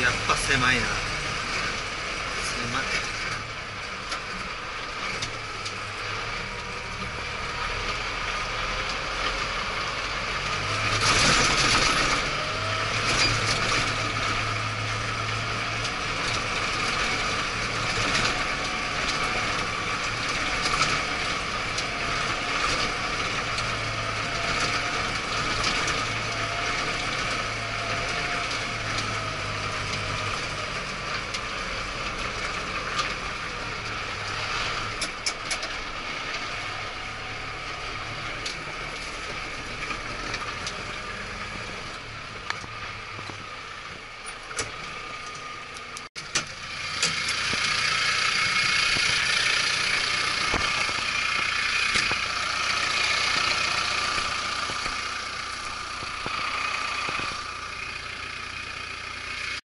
やっぱ狭いな。狭い